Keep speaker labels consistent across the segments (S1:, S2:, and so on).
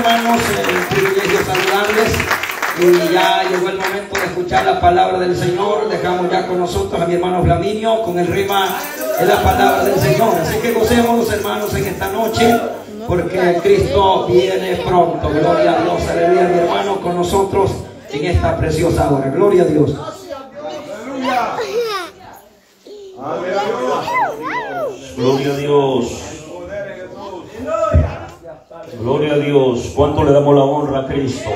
S1: hermanos, el privilegio de saludarles. Y ya llegó el momento de escuchar la palabra del Señor. Dejamos ya con nosotros a mi hermano Flaminio con el rema de la palabra del Señor. Así que gocemos, hermanos, en esta noche, porque Cristo viene pronto. Gloria a Dios, aleluya, mi hermano, con nosotros en esta preciosa hora. Gloria a Dios.
S2: Gloria a Dios. Gloria a Dios. ¿Cuánto le damos la honra a Cristo?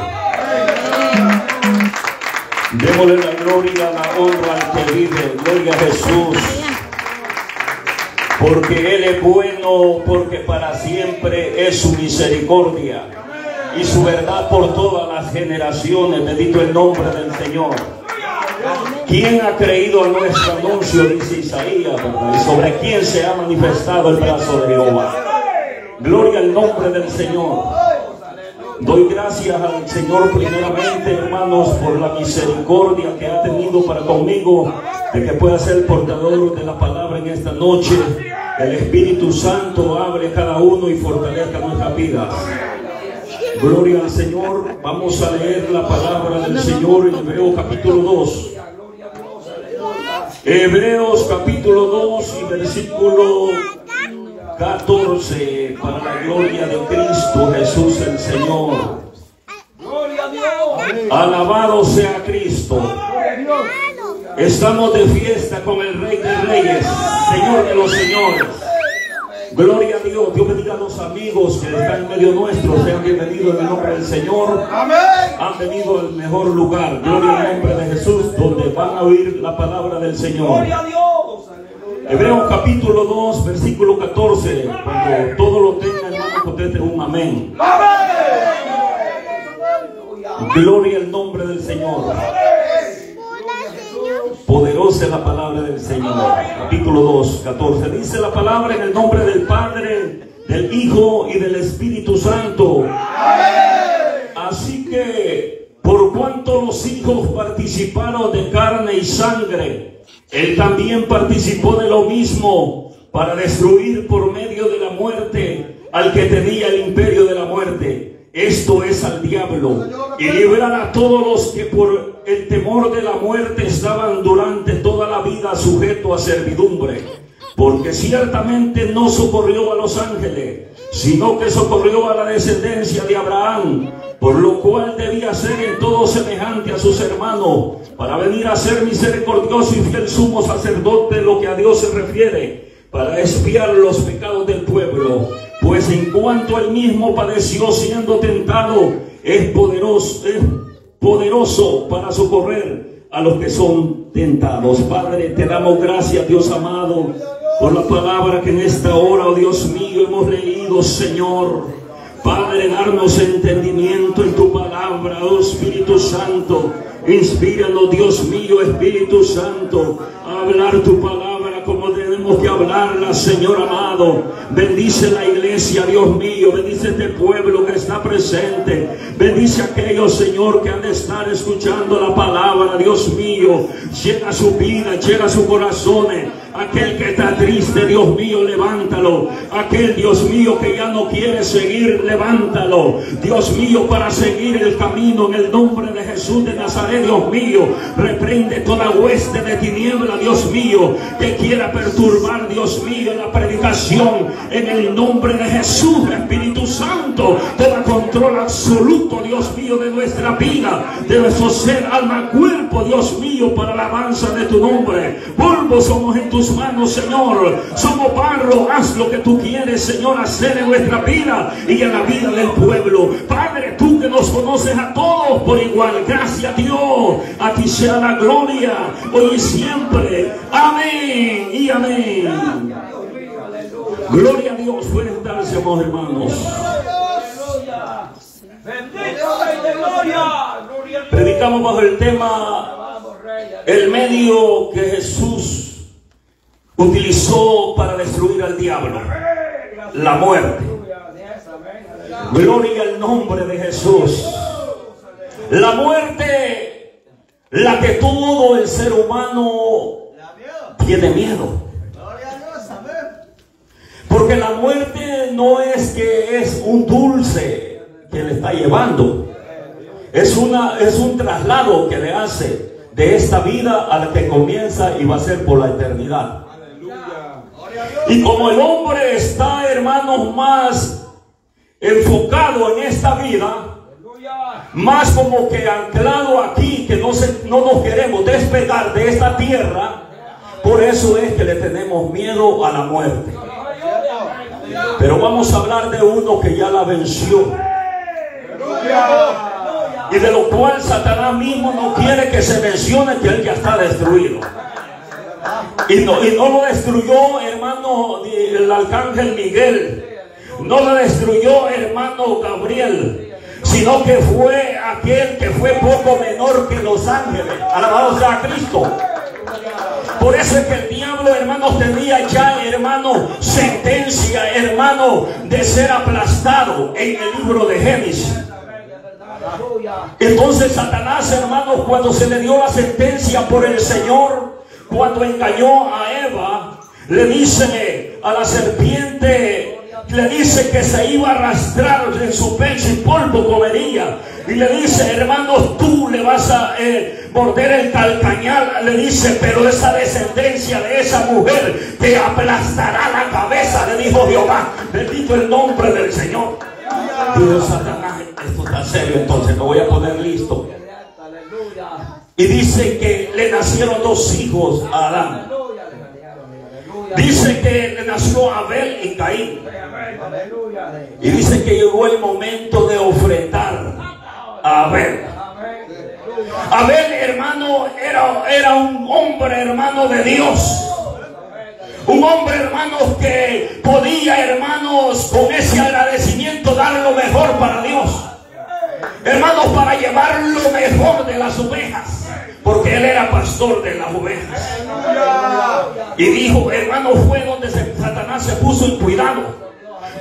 S2: Démosle la gloria, la honra al que vive. Gloria a Jesús. Porque Él es bueno, porque para siempre es su misericordia y su verdad por todas las generaciones. Bendito el nombre del Señor. ¿Quién ha creído a nuestro anuncio? Dice Isaías. Y sobre quién se ha manifestado el brazo de Jehová. Gloria al nombre del Señor. Doy gracias al Señor primeramente, hermanos, por la misericordia que ha tenido para conmigo, de que pueda ser portador de la palabra en esta noche. El Espíritu Santo abre cada uno y fortalezca nuestras vidas. Gloria al Señor. Vamos a leer la palabra del Señor en Hebreos capítulo 2. Hebreos capítulo 2 y versículo 14 para la gloria de Cristo Jesús el Señor. Alabado sea Cristo. Estamos de fiesta con el Rey de Reyes, Señor de los Señores. Gloria a Dios. Dios bendiga a los amigos que están en medio nuestro. Sean bienvenidos en el nombre del Señor. Han venido al mejor lugar. Gloria al nombre de Jesús, donde van a oír la palabra del Señor. Hebreos capítulo 2, versículo 14. Cuando todo lo tenga, hermano, conteste un amén. Gloria al nombre del Señor. Poderosa es la palabra del Señor. Capítulo 2, 14. Dice la palabra en el nombre del Padre, del Hijo y del Espíritu Santo. Así que, por cuanto los hijos participaron de carne y sangre, él también participó de lo mismo para destruir por medio de la muerte al que tenía el imperio de la muerte. Esto es al diablo y librar a todos los que por el temor de la muerte estaban durante toda la vida sujetos a servidumbre. Porque ciertamente no socorrió a los ángeles, sino que socorrió a la descendencia de Abraham, por lo cual debía ser en todo semejante a sus hermanos, para venir a ser misericordioso y fiel sumo sacerdote, lo que a Dios se refiere, para expiar los pecados del pueblo. Pues en cuanto él mismo padeció siendo tentado, es poderoso, es poderoso para socorrer a los que son tentados. Padre, te damos gracias, Dios amado, por la palabra que en esta hora, oh Dios mío, hemos leído, Señor. Padre, darnos entendimiento en tu palabra, oh Espíritu Santo. Inspíranos, Dios mío, Espíritu Santo, a hablar tu palabra como debemos de hablarla, Señor amado. Bendice la iglesia, Dios mío. Bendice este pueblo que está presente. Bendice a aquellos, Señor, que han de estar escuchando la palabra, Dios mío. Llega su vida, llega su corazón. Aquel que está triste, Dios mío, levántalo. Aquel Dios mío que ya no quiere seguir, levántalo. Dios mío, para seguir el camino en el nombre de Jesús de Nazaret, Dios mío. Reprende toda hueste de tiniebla, Dios mío, que quiera perturbar, Dios mío, la predicación en el nombre de Jesús, Espíritu Santo. Toma control absoluto, Dios mío, de nuestra vida, de nuestro ser, alma, cuerpo, Dios mío, para la alabanza de tu nombre. Polvo somos en tus manos, Señor. Somos barro. Haz lo que tú quieres, Señor, hacer en nuestra vida y en la vida del pueblo. Padre, tú que nos conoces a todos por igual. Gracias a Dios. A ti sea la gloria hoy y siempre. Amén y amén. Gloria a Dios. Buenas tardes, amados hermanos. Predicamos bajo el tema el medio que Jesús utilizó para destruir al diablo, la muerte. Gloria al nombre de Jesús. La muerte, la que todo el ser humano tiene miedo. Porque la muerte no es que es un dulce que le está llevando. Es, una, es un traslado que le hace de esta vida a la que comienza y va a ser por la eternidad. Y como el hombre está, hermanos, más enfocado en esta vida, más como que anclado aquí, que no, se, no nos queremos despegar de esta tierra, por eso es que le tenemos miedo a la muerte. Pero vamos a hablar de uno que ya la venció. Y de lo cual Satanás mismo no quiere que se mencione que él ya está destruido. Y no, y no lo destruyó, hermano, el arcángel Miguel. No lo destruyó, hermano Gabriel. Sino que fue aquel que fue poco menor que los ángeles. Alabado sea Cristo. Por eso es que el diablo, hermano, tenía ya, hermano, sentencia, hermano, de ser aplastado en el libro de Génesis. Entonces Satanás, hermano, cuando se le dio la sentencia por el Señor, cuando engañó a Eva, le dice a la serpiente, le dice que se iba a arrastrar en su pecho y polvo comería. Y le dice, hermano, tú le vas a eh, morder el calcañal. Le dice, pero esa descendencia de esa mujer te aplastará la cabeza, le dijo Jehová. Bendito el nombre del Señor. Dios, Satanás, esto está serio, entonces me voy a poner listo. Y dice que le nacieron dos hijos a Adán. Dice que le nació Abel y Caín. Y dice que llegó el momento de ofrendar a Abel. Abel, hermano, era, era un hombre, hermano de Dios. Un hombre, hermanos, que podía, hermanos, con ese agradecimiento dar lo mejor para Dios. Hermanos, para llevar lo mejor de las ovejas. Porque él era pastor de las ovejas. Y dijo, hermano, fue donde Satanás se puso en cuidado.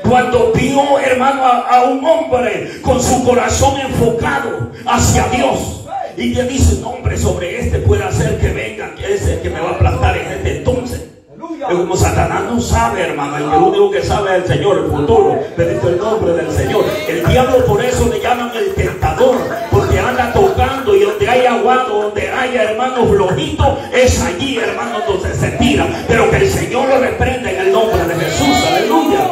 S2: Cuando vio, hermano, a, un hombre con su corazón enfocado hacia Dios. Y le dice, no, hombre, sobre este puede hacer que venga, que es el que me va a plantar en este entonces. Como Satanás no sabe, hermano, el único que sabe es el Señor, el futuro. Bendito el nombre del Señor. El diablo por eso le llaman el tentador, porque anda tocando y donde hay aguado, donde haya hermanos flojitos, es allí, hermano, donde se tira. Pero que el Señor lo reprenda en el nombre de Jesús. Aleluya.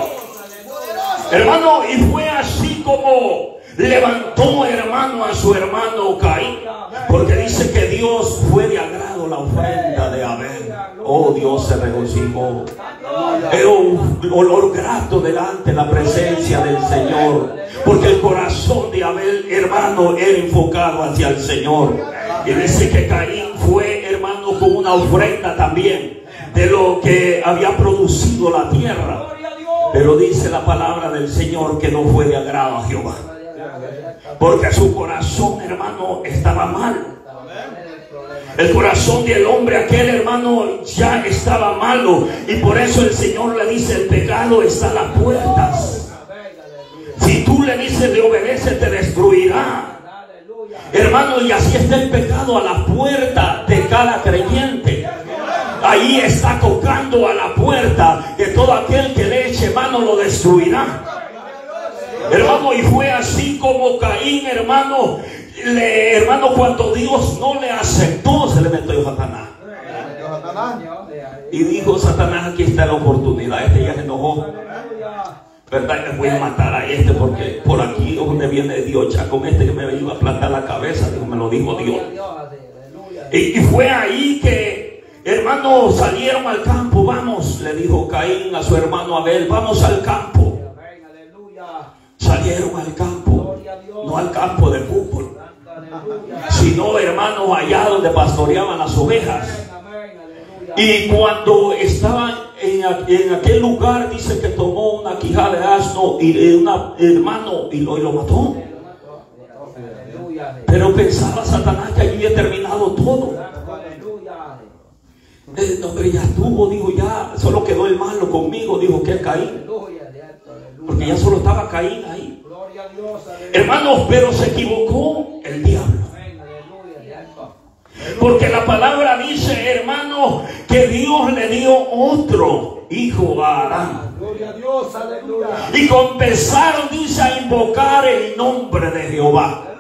S2: Hermano, y fue así como levantó hermano a su hermano Caín. Porque dice que Dios fue de agrado la ofrenda de Abel. Oh, Dios se regocijó. Era un olor grato delante de la presencia del Señor. Porque el corazón de Abel, hermano, era enfocado hacia el Señor. Y dice que Caín fue, hermano, con una ofrenda también de lo que había producido la tierra. Pero dice la palabra del Señor que no fue de agrado a Jehová. Porque su corazón, hermano, estaba mal. El corazón del hombre, aquel hermano, ya estaba malo. Y por eso el Señor le dice, el pecado está a las puertas. Si tú le dices de obedece, te destruirá. Hermano, y así está el pecado a la puerta de cada creyente. Ahí está tocando a la puerta que todo aquel que le eche mano lo destruirá. Hermano, y fue así como Caín, hermano, le, hermano, cuando Dios no le aceptó, se le metió Satanás. Y dijo Satanás, aquí está la oportunidad. Este ya se enojó. ¿Verdad? Que voy a matar a este porque por aquí donde viene Dios, ya con este que me iba a plantar la cabeza, dijo, me lo dijo Dios. Y, y fue ahí que, hermano, salieron al campo, vamos, le dijo Caín a su hermano Abel, vamos al campo salieron al campo, no al campo de fútbol, sino hermanos allá donde pastoreaban las ovejas. Y cuando estaban en, aquel lugar, dice que tomó una quijada de asno y un hermano y lo, y lo mató. Pero pensaba Satanás que allí había terminado todo. El hombre ya estuvo, dijo ya, solo quedó el malo conmigo, dijo que caí. Porque ya solo estaba Caín ahí. Hermanos, pero se equivocó el diablo. Porque la palabra dice, hermanos, que Dios le dio otro hijo a Adán. Y comenzaron, dice, a invocar el nombre de Jehová.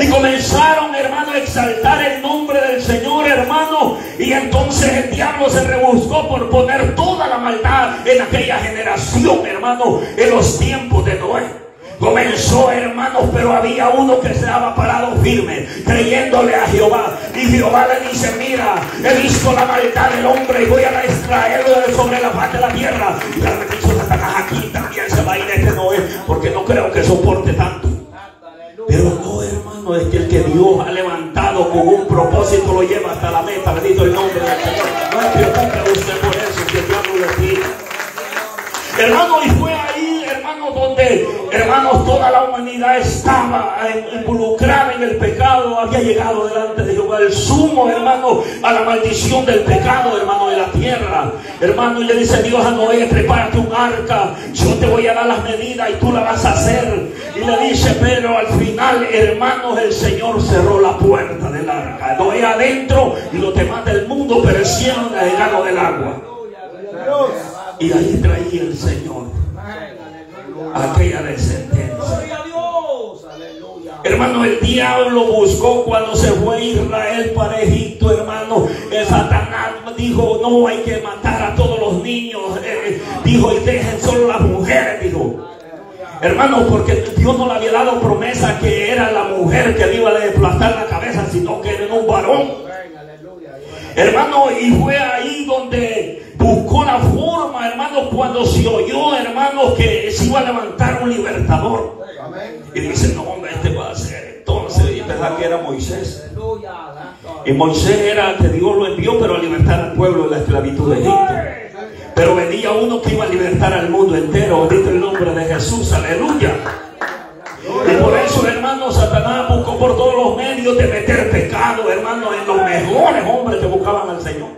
S2: Y comenzaron, hermano, a exaltar el nombre del Señor, hermano. Y entonces el diablo se rebuscó por poner toda la maldad en aquella generación, hermano, en los tiempos de Noé. Comenzó, hermanos, pero había uno que se daba parado firme, creyéndole a Jehová. Y Jehová le dice, mira, he visto la maldad del hombre y voy a extraerlo de sobre la faz de la tierra. Y la dicho Satanás aquí también se va a ir este Noé, porque no creo que soporte tanto. Pero no, hermano, es que el que Dios ha levantado con un propósito lo lleva hasta la meta. Bendito el nombre del Señor. No es que usted por eso, que Dios lo Hermano, y fue ahí, hermano, donde, hermanos, toda la humanidad estaba involucrada en el pecado, había llegado delante de Jehová el sumo, hermano, a la maldición del pecado, hermano, de la tierra. Hermano, y le dice Dios a Noé, prepárate un arca, yo te voy a dar las medidas y tú la vas a hacer. Y le dice, pero al final, hermanos, el Señor cerró la puerta del arca. Noé adentro y los demás del mundo perecieron en el lago del agua. Y ahí traía el Señor aquella descendencia. Hermano, el diablo buscó cuando se fue Israel para Egipto, hermano. El Satanás dijo, no hay que matar a todos los niños. Eh, eh, dijo, y dejen solo las mujeres, dijo. Hermano, porque Dios no le había dado promesa que era la mujer que le iba a desplazar la cabeza, sino que era un varón. Hermano, y fue ahí donde buscó la forma, cuando se oyó, hermano, que se iba a levantar un libertador. Y dice, no, hombre, este va a ser. Entonces, y pensaba que era Moisés. Y Moisés era que Dios lo envió, pero a libertar al pueblo de la esclavitud de Egipto. Pero venía uno que iba a libertar al mundo entero. Bendito el nombre de Jesús, aleluya. Y por eso, hermano, Satanás por todos los medios de meter pecado, hermano, en los mejores hombres que buscaban al Señor.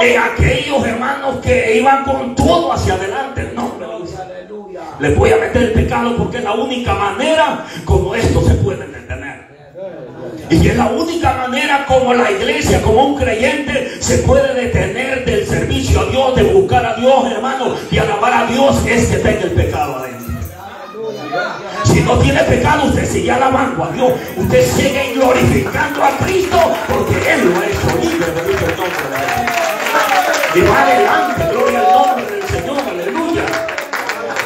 S2: En aquellos hermanos que iban con todo hacia adelante. No, les voy a meter el pecado porque es la única manera como esto se puede detener. Y es la única manera como la iglesia, como un creyente, se puede detener del servicio a Dios, de buscar a Dios, hermano, y alabar a Dios, es que tenga el pecado adentro. Si no tiene pecado, usted sigue alabando a Dios. Usted sigue glorificando a Cristo porque Él lo ha hecho libre. Y va adelante, gloria al nombre del Señor, aleluya.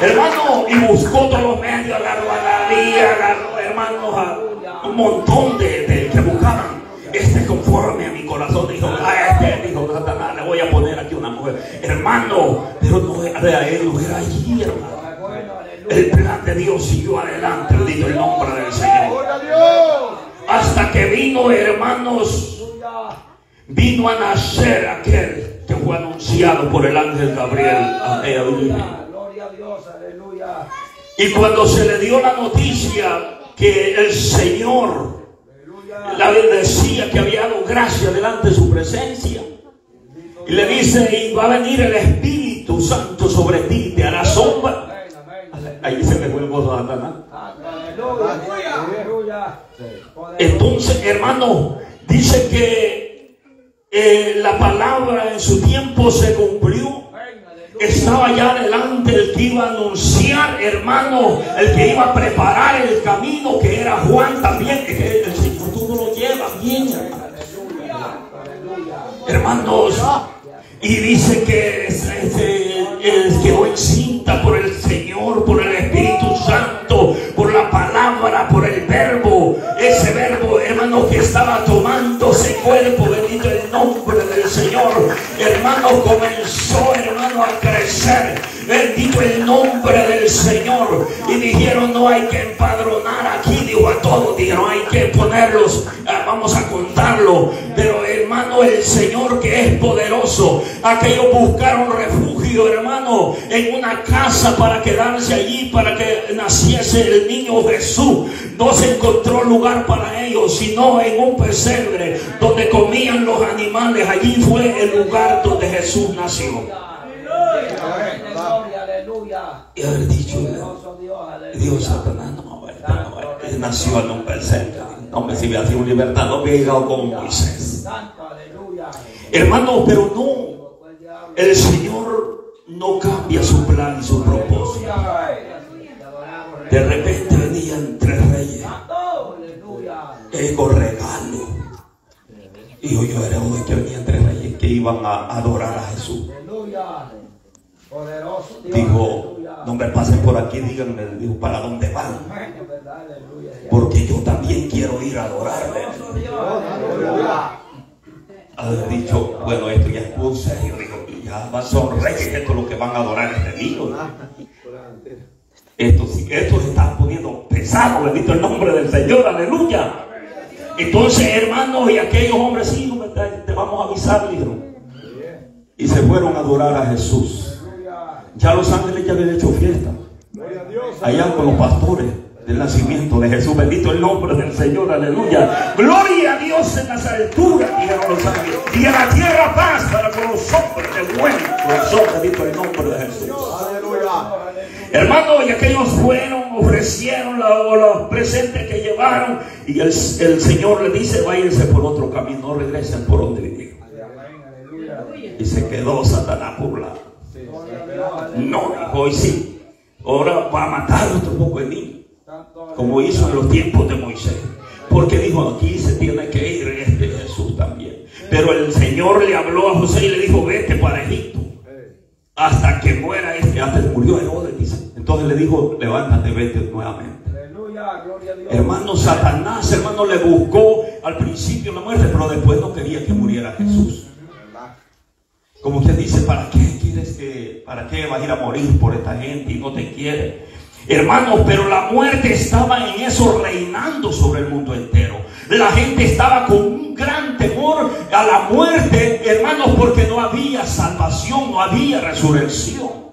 S2: Hermano, y buscó todos los medios, agarró a agarró, hermanos, a un montón de, que buscaban. Este conforme a mi corazón, dijo, a este, dijo Satanás, le voy a poner aquí una mujer. Hermano, pero no era él, no era allí, hermano. El plan de Dios siguió adelante, bendito el nombre del Señor. Hasta que vino, hermanos, vino a nacer aquel que fue anunciado por el ángel Gabriel Y cuando se le dio la noticia que el Señor la decía que había dado gracia delante de su presencia, y le dice, y va a venir el Espíritu Santo sobre ti, te hará Ahí se me fue el gozo de Entonces, hermano, dice que eh, la palabra en su tiempo se cumplió. Estaba ya delante el que iba a anunciar, hermano, el que iba a preparar el camino, que era Juan también, que el Señor todo lo lleva bien, hermanos. Y dice que se, quedó encinta por el Señor, por el palabra, por el verbo. Ese verbo, hermano, que estaba tomando ese cuerpo, bendito el nombre del Señor. Hermano, comenzó, hermano, a crecer. Bendito el nombre del Señor. Y dijeron, no hay que empadronar aquí, digo a todos, dijeron, hay que ponerlos, ah, vamos a contarlo. Pero hermano, el Señor que es poderoso, aquellos buscaron refugio, hermano, en una casa para quedarse allí, para que naciese el niño Jesús. No se encontró lugar para ellos, sino en un pesebre donde comían los animales. Allí fue el lugar donde Jesús nació. Y haber dicho, Dios, Satanás, no, nació en un pesebre. No me si hubiera sido un libertador, hubiera llegado con Moisés. Hermano, pero no. El Señor no cambia su plan y su propósito. De repente Ego regalo. Y yo era uno que venían tres reyes que iban a adorar a Jesús. Dijo, no me pasen por aquí, díganme, dijo, ¿para dónde van? Porque yo también quiero ir a adorarle. Ha dicho, bueno, esto ya es muy serio, dijo, ya son reyes, esto es lo que van a adorar este niño. Esto, esto se está poniendo pesado, bendito el nombre del Señor, aleluya. Entonces, hermanos, y aquellos hombres, sí, te vamos a avisar, dijeron. Y se fueron a adorar a Jesús. Ya los ángeles ya habían hecho fiesta. Allá con los pastores del nacimiento de Jesús. Bendito el nombre del Señor, aleluya. Gloria a Dios en las alturas, dijeron los ángeles. Y en la tierra paz para con los hombres de buen corazón. Bendito el nombre de Jesús. Aleluya. Hermanos, y aquellos fueron, ofrecieron los presentes que llevaron. Y el, el Señor le dice, váyanse por otro camino, no regresen por donde vinieron. Y se quedó Satanás por lado. No, dijo, hoy sí. Ahora va a matar otro poco de mí. Como hizo en los tiempos de Moisés. Porque dijo, aquí se tiene que ir este Jesús también. Pero el Señor le habló a José y le dijo, vete para Egipto. Hasta que muera este. Hasta que murió Herodes, dice. Entonces le dijo, levántate, vete nuevamente. Hermano, Satanás, hermano, le buscó al principio la muerte, pero después no quería que muriera Jesús. Como usted dice, ¿para qué quieres que, para qué vas a ir a morir por esta gente y no te quiere? Hermanos, pero la muerte estaba en eso reinando sobre el mundo entero. La gente estaba con un gran temor a la muerte, hermanos, porque no había salvación, no había resurrección.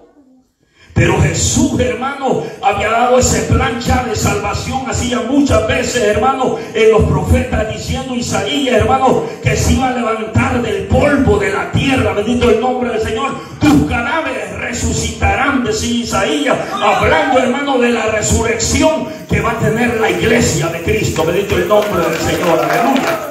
S2: Pero Jesús, hermano, había dado ese plancha de salvación. Hacía muchas veces, hermano, en los profetas diciendo Isaías, hermano, que se iba a levantar del polvo de la tierra. Bendito el nombre del Señor. Tus cadáveres resucitarán, decía Isaías, hablando, hermano, de la resurrección que va a tener la iglesia de Cristo. Bendito el nombre del Señor. Aleluya.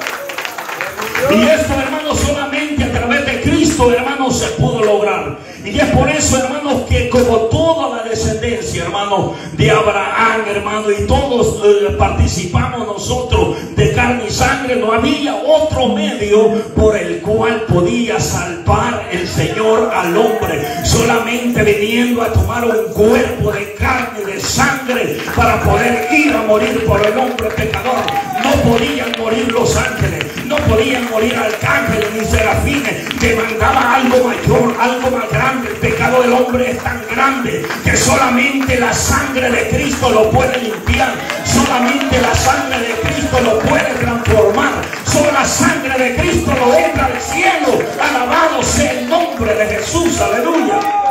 S2: Y esto, hermano, solamente a través de Cristo, hermano, se pudo lograr. Y es por eso, hermanos, que como toda la descendencia, hermano, de Abraham, hermano, y todos eh, participamos nosotros de carne y sangre, no había otro medio por el cual podía salvar el Señor al hombre. Solamente viniendo a tomar un cuerpo de carne de sangre para poder ir a morir por el hombre pecador. No podían morir los ángeles, no podían morir arcángeles ni serafines. Demandaba algo mayor, algo más grande el pecado del hombre es tan grande que solamente la sangre de Cristo lo puede limpiar. Solamente la sangre de Cristo lo puede transformar. Solo la sangre de Cristo lo entra al cielo. Alabado sea el nombre de Jesús. Aleluya.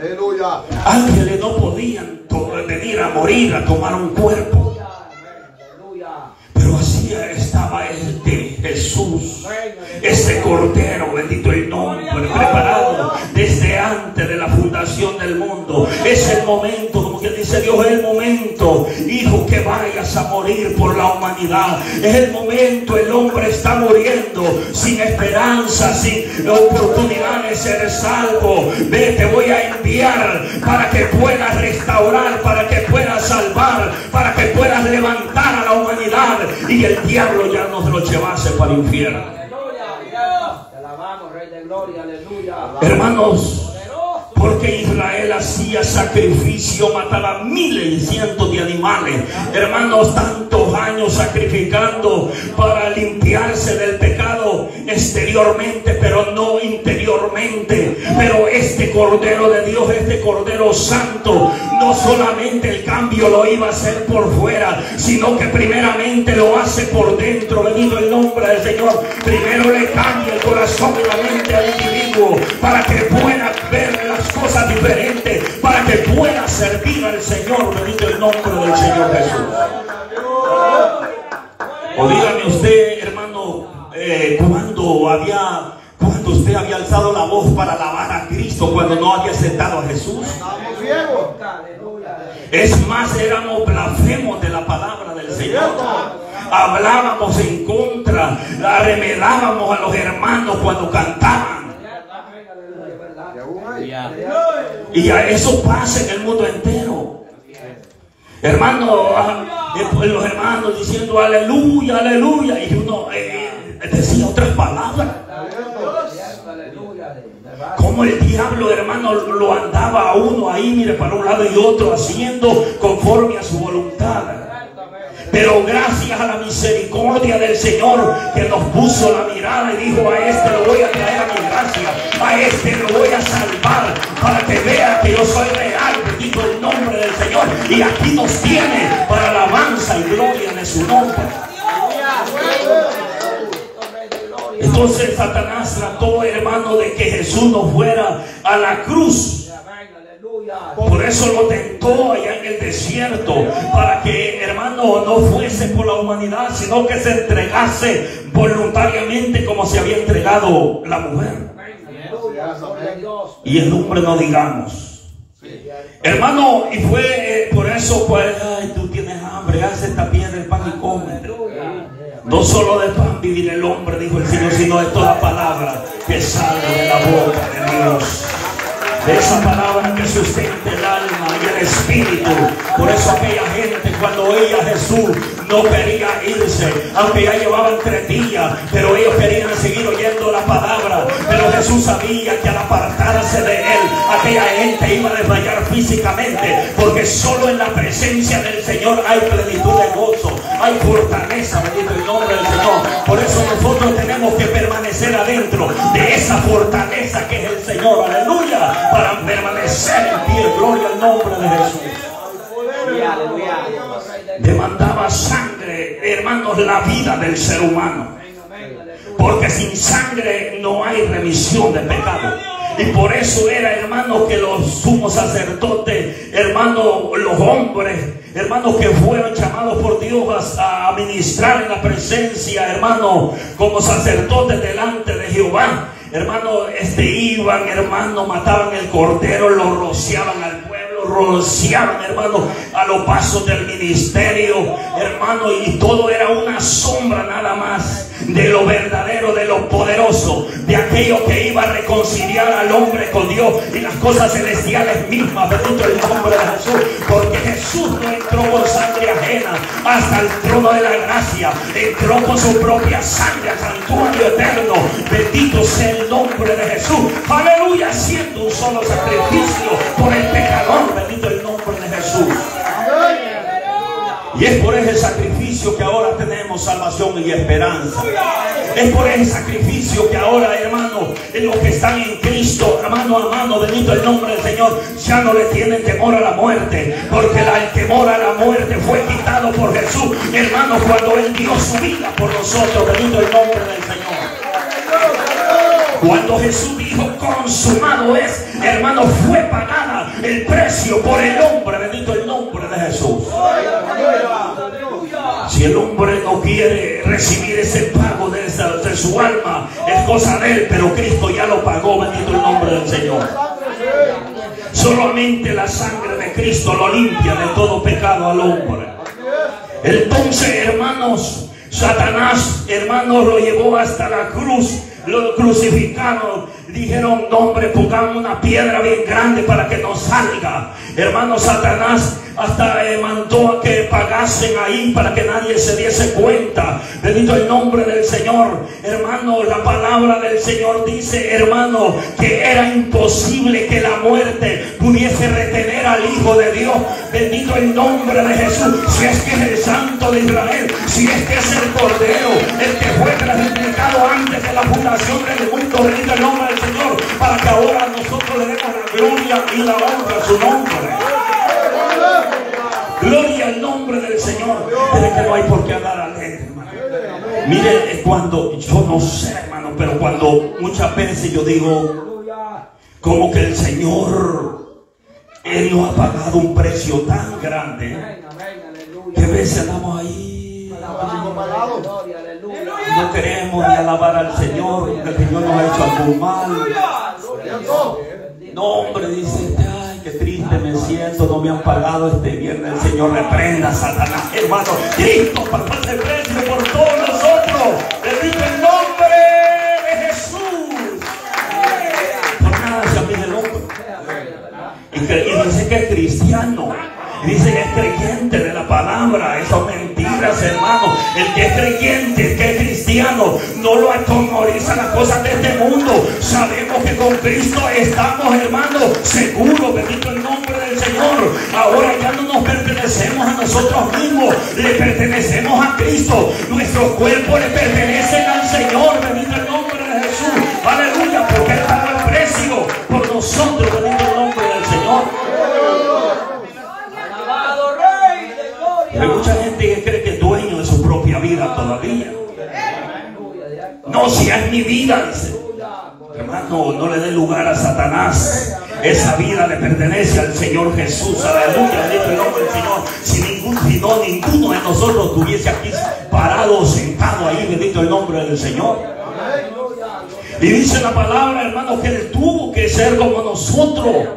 S2: Aleluya. Ángeles no podían venir a morir, a tomar un cuerpo. Pero así estaba este Jesús ese cordero, bendito el nombre, preparado desde antes de la fundación del mundo. Es el momento, como que dice Dios, es el momento, que vayas a morir por la humanidad. Es el momento, el hombre está muriendo sin esperanza, sin oportunidad de ser salvo. Ve, te voy a enviar para que puedas restaurar, para que puedas salvar, para que puedas levantar a la humanidad y el diablo ya no lo llevase para el infierno. Hermanos, porque Israel hacía sacrificio, mataba miles y cientos de animales. Hermanos, tantos años sacrificando para limpiarse del pecado exteriormente, pero no interiormente. Pero este Cordero de Dios, este Cordero Santo, no solamente el cambio lo iba a hacer por fuera, sino que primeramente lo hace por dentro. Venido el nombre del Señor. Primero le cambia el corazón y la mente al individuo para que pueda ver cosas diferentes para que pueda servir al Señor. Bendito el nombre del Señor Jesús. O dígame usted, hermano, eh, cuando había, cuando usted había alzado la voz para alabar a Cristo, cuando no había aceptado a Jesús. Es más, éramos blasfemos de la palabra del Señor. hablábamos en contra, arremedábamos a los hermanos cuando cantaban. Y a eso pasa en el mundo entero. Hermano, ah, los hermanos diciendo aleluya, aleluya. Y uno eh, decía otras palabras. Como el diablo, hermano, lo andaba a uno ahí, mire, para un lado y otro, haciendo conforme a su voluntad. Pero gracias a la misericordia del Señor que nos puso la mirada y dijo, a este lo voy a traer a mi gracia, a este lo voy a salvar para que vea que yo soy real, bendito el nombre del Señor. Y aquí nos tiene para alabanza y gloria de su nombre. Entonces Satanás trató, hermano, de que Jesús no fuera a la cruz. Por eso lo tentó allá en el desierto, para que, hermano, no fuese por la humanidad, sino que se entregase voluntariamente como se había entregado la mujer. Y el hombre no digamos. Hermano, y fue eh, por eso, pues, ay, tú tienes hambre, haz esta piedra el pan y come. No solo de pan vivir el hombre, dijo el Señor, sino de toda palabra que salga de la boca de Dios. Esa palabra que sustenta el alma y el espíritu. Por eso aquella gente cuando oía a Jesús no quería irse, aunque ya llevaban tres días, pero ellos querían seguir oyendo la palabra. Pero Jesús sabía que al apartarse de él, aquella gente iba a desmayar físicamente, porque solo en la presencia del Señor hay plenitud de gozo, hay fortaleza, bendito el nombre del Señor. Por eso nosotros tenemos que permanecer adentro de esa fortaleza del ser humano. Porque sin sangre no hay remisión de pecado. Y por eso era, hermano, que los sumos sacerdotes, hermano, los hombres, hermanos que fueron llamados por Dios a, ministrar en la presencia, hermano, como sacerdotes delante de Jehová. Hermano, este iban, hermano, mataban el cordero, lo rociaban al rociaban, hermano, a los pasos del ministerio, hermano, y todo era una sombra nada más de lo verdadero, de lo poderoso, de aquello que iba a reconciliar al hombre con Dios. Y las cosas celestiales mismas, bendito el nombre de Jesús, porque Jesús no entró por sangre ajena hasta el trono de la gracia, entró con su propia sangre al santuario eterno, bendito sea el nombre de Jesús, aleluya, siendo un solo sacrificio por el pecador, bendito el nombre de Jesús. Y es por ese sacrificio que ahora tenemos salvación y esperanza. Es por ese sacrificio que ahora, hermano, en los que están en Cristo, hermano amado, bendito el nombre del Señor, ya no le tienen temor a la muerte. Porque el temor a la muerte fue quitado por Jesús, hermano, cuando Él dio su vida por nosotros, bendito el nombre del Señor. Cuando Jesús dijo consumado es, hermano, fue pagada el precio por el hombre, bendito el nombre de Jesús. Si el hombre no quiere recibir ese pago de, de su alma, es cosa de él, pero Cristo ya lo pagó, bendito el nombre del Señor. Solamente la sangre de Cristo lo limpia de todo pecado al hombre. Entonces, hermanos, Satanás, hermanos, lo llevó hasta la cruz lo crucificaron. Dijeron, hombre, pongamos una piedra bien grande para que nos salga. Hermano Satanás hasta eh, mandó a que pagasen ahí para que nadie se diese cuenta. Bendito el nombre del Señor. Hermano, la palabra del Señor dice, hermano, que era imposible que la muerte pudiese retener al Hijo de Dios. Bendito el nombre de Jesús. Si es que es el Santo de Israel, si es que es el Cordero, el que fue antes de la fundación del mundo. Bendito el nombre del Señor. Para que ahora nosotros le demos la gloria y la honra a su nombre. Gloria al nombre del Señor. Pero que no por qué andar hermano. Mire, cuando, yo no sé, hermano, pero cuando muchas veces yo digo, como que el Señor, Él nos ha pagado un precio tan grande, que veces andamos ahí. No queremos ni alabar al Señor, el Señor nos ha hecho algo mal. No, hombre, dice, ay, qué triste me siento, no me han pagado este viernes. El Señor reprenda a Satanás, hermano. Cristo pagó ese precio por todos nosotros. Bendito el nombre de Jesús. Por nada se mí el hombre. Y, dice que es cristiano. Dice que es creyente de la palabra. Eso es mentiras, hermano. El que es creyente, el que es no lo atemoriza las cosas de este mundo. Sabemos que con Cristo estamos, hermano, seguros. Bendito el nombre del Señor. Ahora ya no nos pertenecemos a nosotros mismos. Le pertenecemos a Cristo. Nuestros cuerpos le pertenecen al Señor. Bendito el nombre de Jesús. Aleluya. Porque Él pagó precio por nosotros. Bendito el nombre del Señor. Hay mucha gente que cree que es dueño de su propia vida todavía. No, si es mi vida. Hermano, no le dé lugar a Satanás. Esa vida le pertenece al Señor Jesús. Aleluya, bendito el nombre del Señor. Si ningún, si no, ninguno de nosotros estuviese aquí parado o sentado ahí, bendito el nombre del Señor. Y dice la palabra, hermano, que él tuvo que ser como nosotros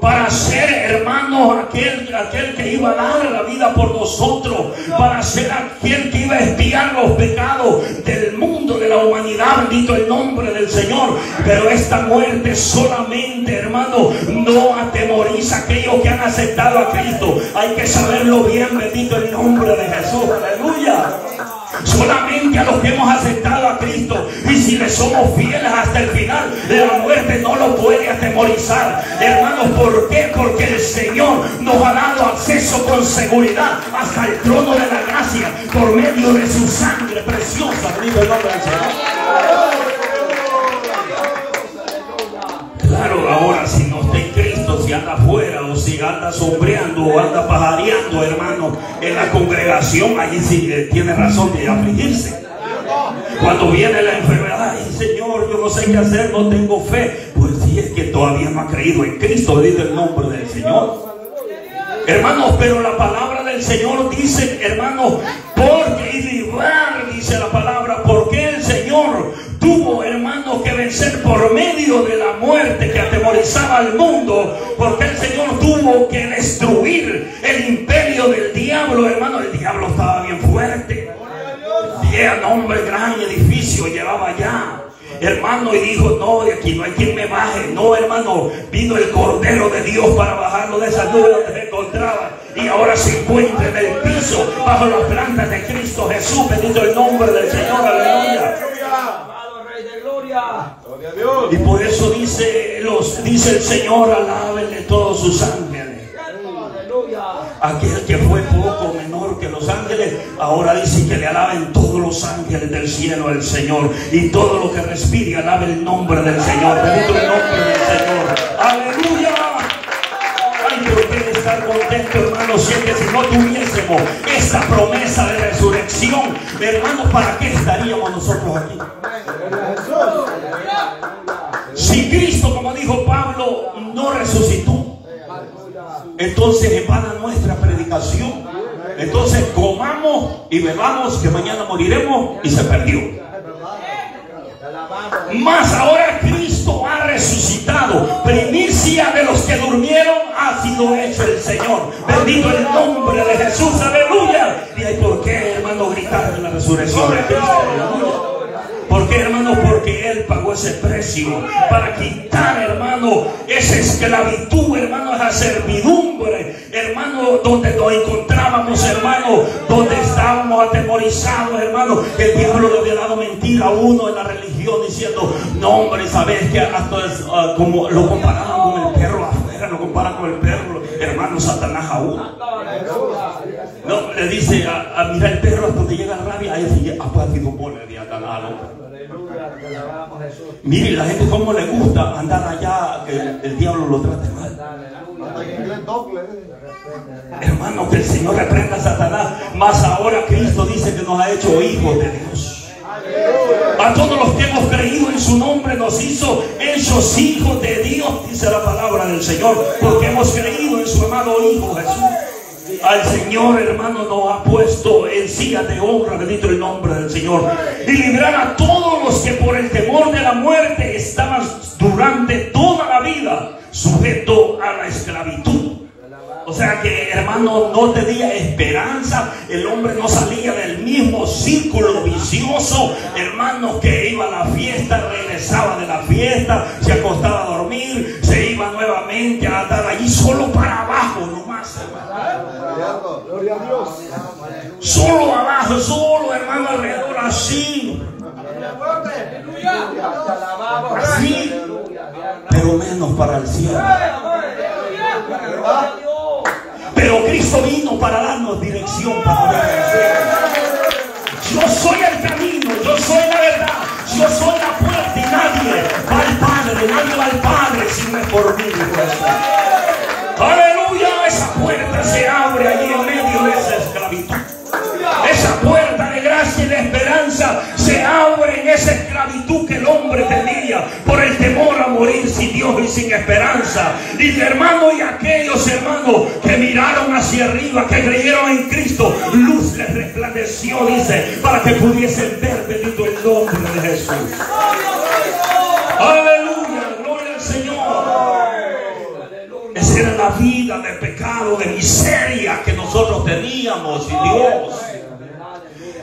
S2: para ser, hermanos, aquel, aquel que iba a dar la vida por nosotros, para ser aquel que iba a espiar los pecados del mundo, de la humanidad, bendito el nombre del Señor. Pero esta muerte solamente, hermano, no atemoriza a aquellos que han aceptado a Cristo. Hay que saberlo bien, bendito el nombre de Jesús. Aleluya solamente a los que hemos aceptado a Cristo. Y si le somos fieles hasta el final, la muerte no lo puede atemorizar. Hermanos, ¿por qué? Porque el Señor nos ha dado acceso con seguridad hasta el trono de la gracia por medio de su sangre preciosa. el nombre del Señor. Claro, ahora si no está en Cristo, si anda afuera o si anda sombreando o anda pajareando, hermano, en la congregación, allí sí eh, tiene razón de afligirse. Cuando viene la enfermedad, ay Señor, yo no sé qué hacer, no tengo fe. Pues si es que todavía no ha creído en Cristo, dice el nombre del Señor. Hermanos, pero la palabra del Señor dice, hermanos, porque y librar, dice la palabra, porque el Señor tuvo, hermanos, que vencer por medio de la muerte que atemorizaba al mundo, porque el Señor tuvo que destruir el imperio del diablo, hermano, el diablo estaba bien fuerte. Un nombre, gran edificio llevaba allá hermano, y dijo, no, de aquí no hay quien me baje. No, hermano, vino el Cordero de Dios para bajarlo de esa nube donde se encontraba. Y ahora se encuentra en el piso, bajo las plantas de Cristo Jesús. Bendito el nombre del Señor, aleluya. Y por eso dice, los, dice el Señor, alábenle todos sus ángeles. Aquel que fue poco menor que los ángeles, ahora dice que le alaben todos los ángeles del cielo al Señor. Y todo lo que respire, alabe el nombre del Señor. Bendito el nombre del Señor. Aleluya. Ay, pero quiere estar contento, hermano, si es que si no tuviésemos esa promesa de resurrección, hermano, ¿para qué estaríamos nosotros aquí? Si Cristo, como dijo Pablo, no resucitó, entonces es nuestra predicación. Entonces comamos y bebamos que mañana moriremos y se perdió. Más ahora Cristo ha resucitado. Primicia de los que durmieron ha sido hecho el Señor. Bendito el nombre de Jesús. Aleluya. ¿Y por qué, hermano, gritar en la resurrección de Cristo? ¿Por qué, hermano? Pagó ese precio para quitar, hermano, esa esclavitud, hermano, esa servidumbre, hermano, donde nos encontrábamos, hermano, donde estábamos atemorizados, hermano. El diablo le había dado mentira a uno en la religión diciendo, no, hombre, sabes que hasta uh, como lo comparaban con el perro afuera, lo comparan con el perro, hermano, Satanás a uno. No, le dice a, a el perro hasta donde llega la rabia, ahí se a pone de Satanás Mire, la gente como le gusta andar allá que el, diablo lo trate mal. Hermano, que el Señor reprenda a Satanás. Más ahora Cristo dice que nos ha hecho hijos de Dios. A todos los que hemos creído en su nombre nos hizo hechos hijos de Dios, dice la palabra del Señor, porque hemos creído en su amado Hijo Jesús al Señor, hermano, nos ha puesto en silla de honra, bendito el nombre del Señor, y librar a todos los que por el temor de la muerte estaban durante toda la vida sujeto a la esclavitud. O sea que, hermano, no tenía esperanza. El hombre no salía del mismo círculo vicioso. Hermano, que iba a la fiesta, regresaba de la fiesta, se acostaba a dormir, se iba nuevamente a estar allí solo para abajo, nomás, hermano. Gloria a Dios. Solo abajo, solo, hermano, alrededor, así. Así, pero menos para el cielo. Cristo vino para darnos dirección para Yo soy el camino, yo soy la verdad, yo soy la puerta y nadie va al Padre, nadie va al Padre si no es por mí. Esa esclavitud que el hombre tenía por el temor a morir sin Dios y sin esperanza. Y hermano, y aquellos hermanos que miraron hacia arriba, que creyeron en Cristo, luz les resplandeció, dice, para que pudiesen ver bendito el nombre de Jesús. Aleluya, gloria al Señor. Esa era la vida de pecado, de miseria que nosotros teníamos y Dios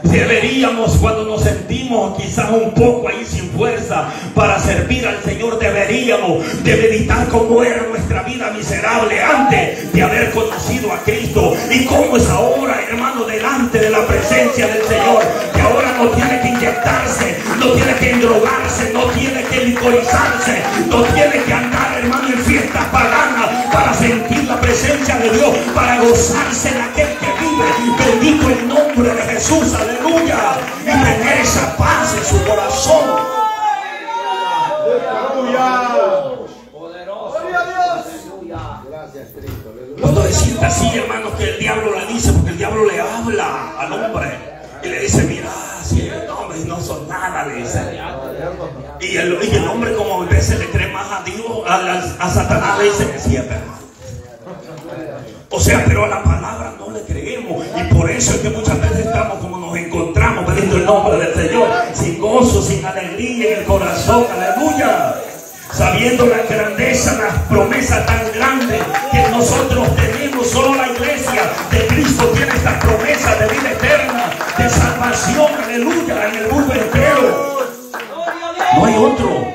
S2: Deberíamos cuando nos sentimos quizás un poco ahí sin fuerza para servir al Señor, deberíamos de meditar cómo era nuestra vida miserable antes de haber conocido a Cristo y cómo es ahora, hermano, delante de la presencia del Señor, que ahora no tiene que inyectarse, no tiene que endrogarse, no tiene que licorizarse, no tiene que andar, hermano, en fiestas paganas para sentir la presencia de Dios, para gozarse en aquel que vive. Bendito el nombre de Jesús, aleluya. Y tener esa paz en su corazón. Aleluya. Cuando decirte así, hermano, que el diablo le dice, porque el diablo le habla al hombre y le dice, mira, si el hombre no son nada, le dice. Y el, y el hombre como a veces le cree más a Dios, a, a Satanás le dice que sí es verdad. O sea, pero a la palabra no le creemos. Y por eso es que muchas veces el nombre del Señor, sin gozo, sin alegría en el corazón. Aleluya. Sabiendo la grandeza, las promesas tan grandes que nosotros tenemos. Solo la iglesia de Cristo tiene estas promesas de vida eterna, de salvación. Aleluya. En el mundo entero. No hay otro.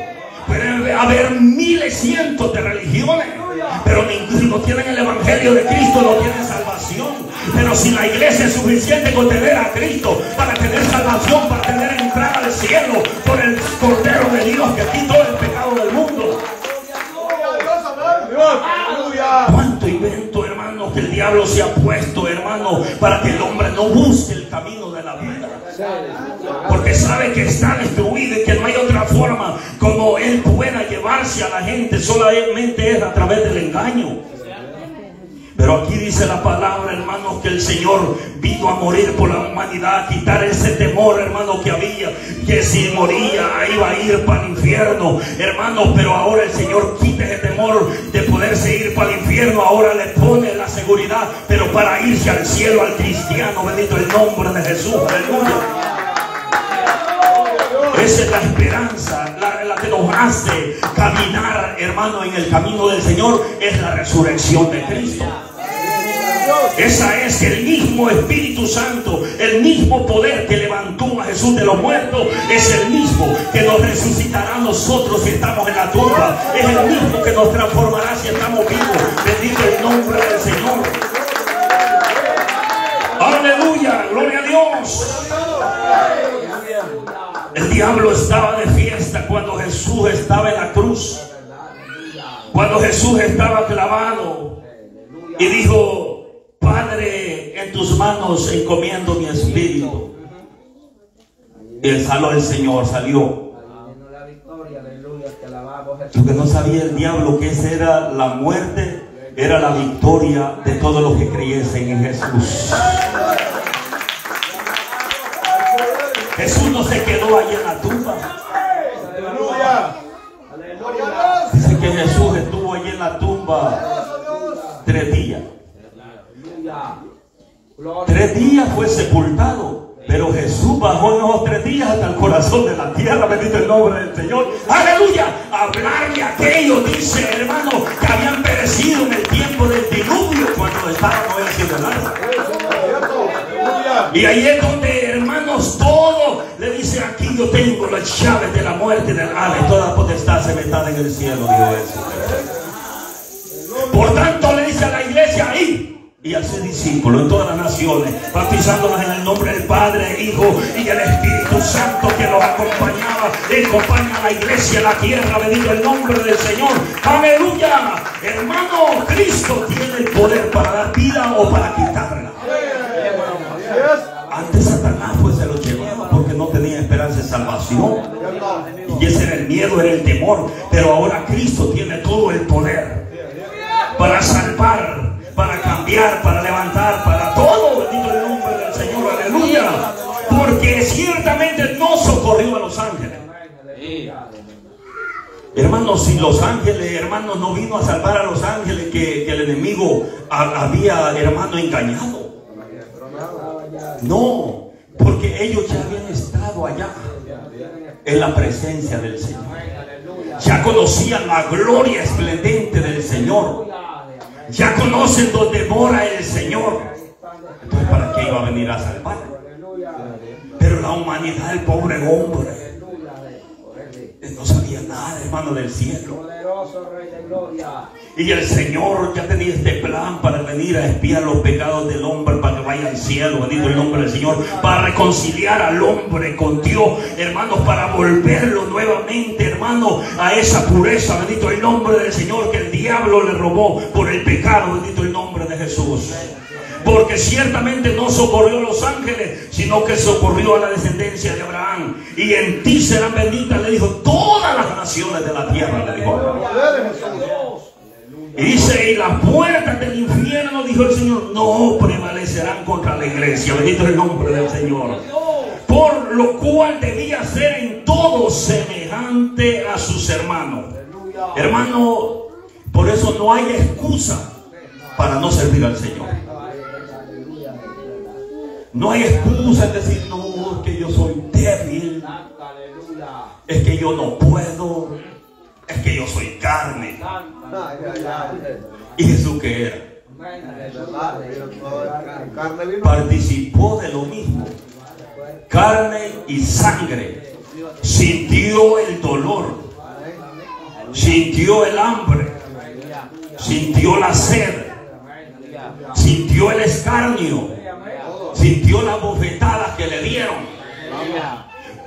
S2: Puede haber miles, cientos de religiones pero si no tienen el Evangelio de Cristo, no tienen salvación. Pero si la iglesia es suficiente con tener a Cristo para tener salvación, para tener entrada al cielo por el Cordero de Dios que quitó el pecado del mundo. ¿Cuánto invento, hermano, que el diablo se ha puesto, hermano, para que el hombre no busque el camino de la vida? Porque sabe que está destruido y que no hay otra forma como él pueda llevarse a la gente, solamente es a través del engaño. Pero aquí dice la palabra, hermanos, que el Señor vino a morir por la humanidad, a quitar ese temor, hermano, que había, que si moría iba a ir para el infierno, hermanos, pero ahora el Señor quita ese temor de poderse ir para el infierno, ahora le pone la seguridad, pero para irse al cielo al cristiano, bendito el nombre de Jesús, aleluya. Esa es la esperanza, la, la, que nos hace caminar, hermano, en el camino del Señor, es la resurrección de Cristo. Esa es el mismo Espíritu Santo, el mismo poder que levantó a Jesús de los muertos, es el mismo que nos resucitará a nosotros si estamos en la tumba. Es el mismo que nos transformará si estamos vivos. Bendito el nombre del Señor. Aleluya, gloria a Dios. El diablo estaba de fiesta cuando Jesús estaba en la cruz. Cuando Jesús estaba clavado y dijo, Padre, en tus manos encomiendo mi espíritu. Y el saló el Señor, salió. Porque no sabía el diablo que esa era la muerte, era la victoria de todos los que creyesen en Jesús. Jesús no se quedó allí en la tumba. Dice que Jesús estuvo allí en la tumba tres días. Tres días fue sepultado, pero Jesús bajó en esos tres días hasta el corazón de la tierra, bendito el nombre del Señor. Aleluya, hablarle de aquellos, dice hermano, que habían perecido en el tiempo del diluvio cuando estaba Noé el arca. Y ahí es donde, hermanos, todo le dice aquí yo tengo las llaves de la muerte del alma y toda potestad se en el cielo. Por tanto le dice a la iglesia ahí, y hacer discípulos en todas las naciones, bautizándolos en el nombre del Padre, Hijo y el Espíritu Santo que los acompañaba y acompaña a la iglesia en la tierra. Bendito el nombre del Señor. Aleluya. Hermano, Cristo tiene el poder para dar vida o para quitarla. Antes Satanás pues se lo llevaba porque no tenía esperanza de salvación. Y ese era el miedo, era el temor. Pero ahora Cristo tiene todo el poder para salvar para levantar, para todo. Bendito el nombre del Señor, aleluya. Porque ciertamente no socorrió a los ángeles. Hermanos, si los ángeles, hermanos, no vino a salvar a los ángeles que, el enemigo había, hermano, engañado. No, porque ellos ya habían estado allá en la presencia del Señor. Ya conocían la gloria esplendente del Señor. Ya conocen dónde mora el Señor. Entonces, ¿para qué iba a venir a salvar? Pero la humanidad, el pobre hombre, no sabía nada, hermano del cielo. Y el Señor ya tenía este plan para venir a espiar los pecados del hombre para que vaya al cielo, bendito el nombre del Señor, para reconciliar al hombre con Dios, hermanos, para volverlo nuevamente, hermano, a esa pureza, bendito el nombre del Señor que el diablo le robó por el pecado, bendito el nombre de Jesús porque ciertamente no socorrió a los ángeles, sino que socorrió a la descendencia de Abraham. Y en ti serán benditas, le dijo, todas las naciones de la tierra, le dijo. Y dice, y las puertas del infierno, dijo el Señor, no prevalecerán contra la iglesia. Bendito el nombre del Señor. Por lo cual debía ser en todo semejante a sus hermanos. Hermano, por eso no hay excusa para no servir al Señor. No hay excusa en decir, no, es que yo soy débil. Es que yo no puedo. Es que yo soy carne. ¿Y Jesús qué era? Participó de lo mismo. Carne y sangre. Sintió el dolor. Sintió el hambre. Sintió la sed. Sintió el escarnio Sintió las bofetadas que le dieron.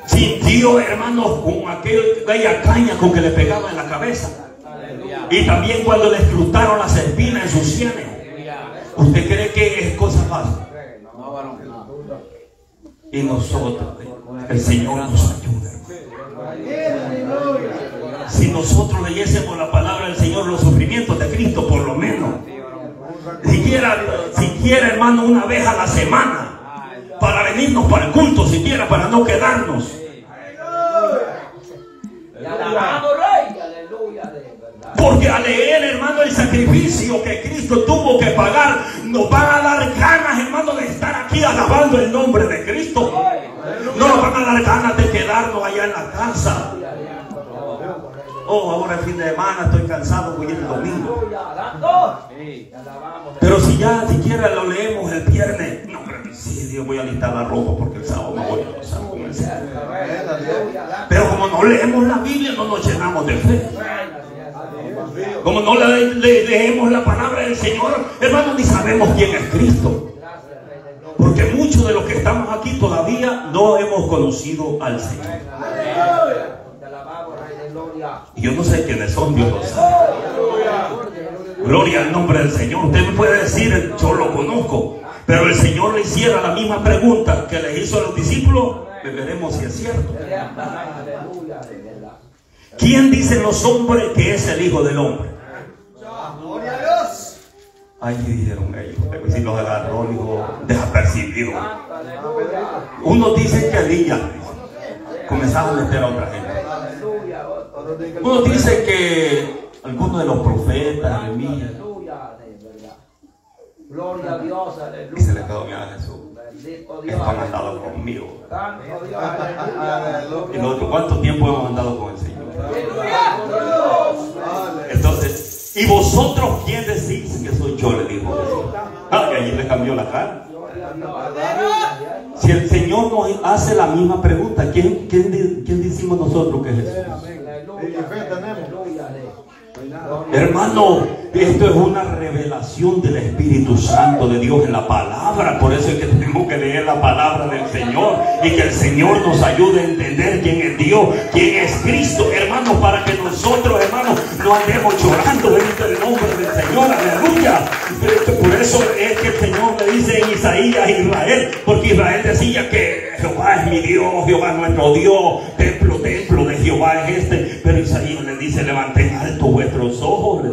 S2: Sintió, hermanos, con aquella caña con que le pegaba en la cabeza. Y también cuando le escrutaron las espinas en sus sienes. ¿Usted cree que es cosa fácil? Y nosotros, el Señor nos ayuda. Si nosotros leyésemos la palabra del Señor, los sufrimientos de Cristo, por lo siquiera, siquiera hermano, una vez a la semana, para venirnos para el culto, siquiera para no quedarnos. Porque al leer, hermano, el sacrificio que Cristo tuvo que pagar, nos van a dar ganas, hermano, de estar aquí alabando el nombre de Cristo. No nos van a dar ganas de quedarnos allá en la casa. Oh, ahora es fin de semana, estoy cansado, voy el domingo. Pero si ya siquiera lo leemos el viernes, no, sí, Dios voy a listar la ropa porque el sábado me voy a pasar con el Pero como no leemos la Biblia, no nos llenamos de fe. Como no leemos la palabra del Señor, hermano, ni sabemos quién es Cristo. Porque muchos de los que estamos aquí todavía no hemos conocido al Señor. Y yo no sé quiénes son, Dios. Gloria al nombre del Señor. Usted me puede decir, yo lo conozco. Pero el Señor le hiciera la misma pregunta que le hizo a los discípulos, veremos si es cierto. ¿Quién dicen los hombres que es el Hijo del Hombre? Ay, dijeron ellos, si los agarró, dijo, desapercibido. Uno dice que Elías comenzaba a meter a otra gente. Uno dice que algunos de los profetas, Jeremías, Gloria a Dios, aleluya. Y se le quedó bien a Jesús. Esto han andado conmigo. Y nosotros, ¿cuánto tiempo hemos andado con el Señor? Entonces, ¿y vosotros quién decís que soy yo? Le dijo Jesús. Ah, que allí le cambió la la cara. Si el Señor nos hace la misma pregunta, ¿quién, quién, quién decimos nosotros que es Jesús? Hermano, esto es una revelación del Espíritu Santo de Dios en la palabra. Por eso es que tenemos que leer la palabra del Señor y que el Señor nos ayude a entender quién es Dios, quién es Cristo, hermano, para que nosotros, hermanos, no andemos llorando en el nombre del Señor. Aleluya. Por eso es que el Señor le dice en Isaías a Israel, porque Israel decía que Jehová es mi Dios, Jehová es nuestro Dios, templo, templo de Jehová es este. Pero Isaías le dice, levanten alto vuestros ojos.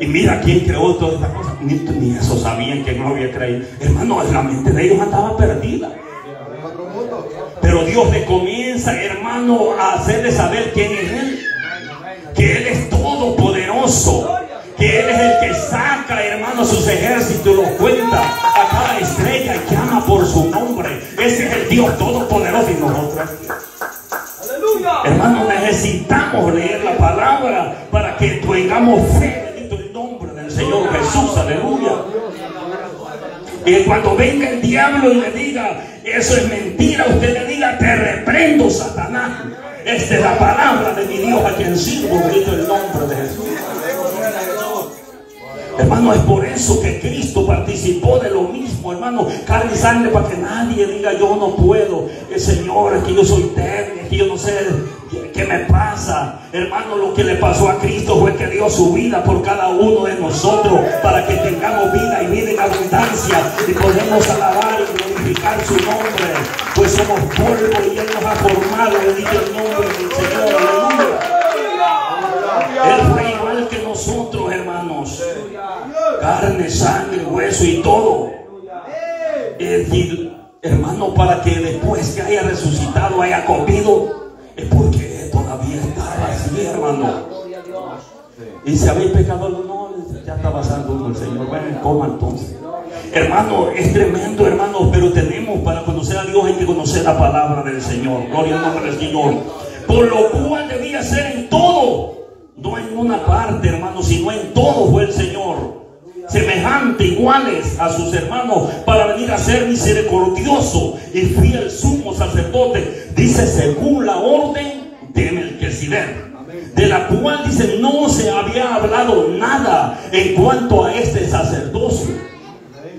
S2: Y mira quién creó todas estas cosas. Ni, eso sabían que no había creído. Hermano, la mente de ellos andaba perdida. Pero Dios le comienza, hermano, a hacerle saber quién es Él. Que Él es todopoderoso. Que Él es el que saca, hermano, sus ejércitos y los cuenta a cada estrella y llama por su nombre. Ese es el Dios todopoderoso y nosotros. Hermano, necesitamos leer la palabra para que tengamos fe. Bendito el nombre del Señor Jesús. Aleluya. Y cuando venga el diablo y le diga, eso es mentira, usted le diga, te reprendo, Satanás. Esta es la palabra de mi Dios a quien sirvo. Bendito el nombre de Jesús. Hermano, es por eso que Cristo participó de lo mismo, hermano, carne y sangre, para que nadie diga yo no puedo. El Señor, es que yo soy débil, es que yo no sé qué me pasa. Hermano, lo que le pasó a Cristo fue que dio su vida por cada uno de nosotros para que tengamos vida y vida en abundancia y podemos alabar y glorificar su nombre. Pues somos polvo y Él nos ha formado, bendito el nombre del Señor. Aleluya. Él fue igual que nosotros, hermanos carne, sangre, hueso y todo. Es decir, hermano, para que después que haya resucitado, haya comido, es porque todavía estaba así, hermano. Y si habéis pecado, no, ya está pasando el Señor. Bueno, coma entonces. Hermano, es tremendo, hermano, pero tenemos para conocer a Dios hay que conocer la palabra del Señor. Gloria al nombre del Señor. Por lo cual debía ser en todo, no en una parte, hermano, sino en todo fue el Señor semejante, iguales a sus hermanos, para venir a ser misericordioso y fiel sumo sacerdote, dice según la orden de Melquisedec de la cual dice no se había hablado nada en cuanto a este sacerdocio.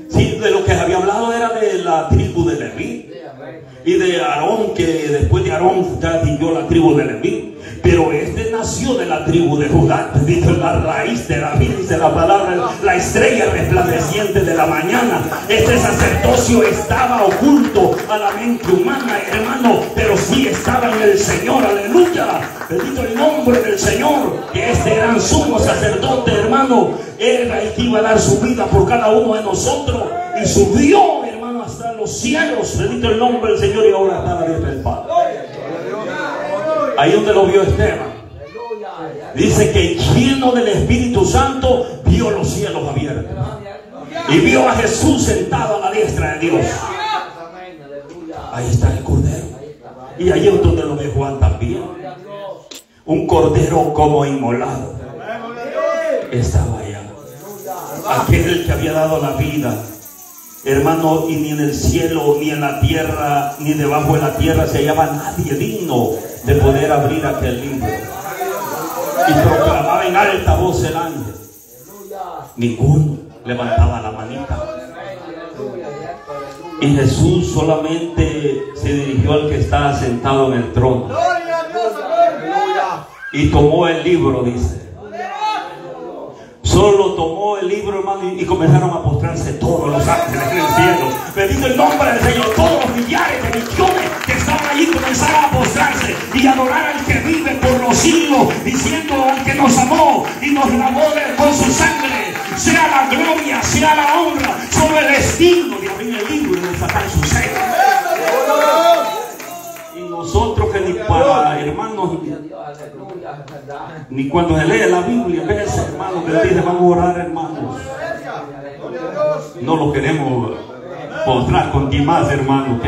S2: Sí, de lo que había hablado era de la tribu de Leví y de Aarón, que después de Aarón ya la tribu de Leví. Pero este nació de la tribu de Judá, dice la raíz de David, dice la palabra, la estrella resplandeciente de la mañana. Este sacerdocio estaba oculto a la mente humana, hermano, pero sí estaba en el Señor, aleluya. Bendito el nombre del Señor, que este gran sumo sacerdote, hermano, era el que iba a dar su vida por cada uno de nosotros y subió, hermano, hasta los cielos. Bendito el nombre del Señor y ahora está la del Padre. Ahí donde lo vio Esteban. Dice que lleno del Espíritu Santo vio los cielos abiertos. Y vio a Jesús sentado a la diestra de Dios. Ahí está el cordero. Y ahí es donde lo ve Juan también. Un cordero como inmolado. Estaba allá. Aquel que había dado la vida Hermano, y ni en el cielo, ni en la tierra, ni debajo de la tierra se hallaba nadie digno de poder abrir aquel libro. Y proclamaba en alta voz el ángel. Ninguno levantaba la manita. Y Jesús solamente se dirigió al que estaba sentado en el trono. Y tomó el libro, dice Solo tomó el libro, hermano, y, comenzaron a postrarse todos los ángeles en el cielo. Bendito el nombre del Señor. Todos los millares de millones que estaban allí comenzaron a postrarse y adorar al que vive por los siglos, diciendo al que nos amó y nos lavó con su sangre. Sea la gloria, sea la honra sobre el destino de abrir el libro y de sacar su sello. Nosotros que ni para hermanos ni cuando se lee la Biblia, veces, hermano, que dice, vamos a orar, hermanos. No lo queremos postrar con ti más, hermano.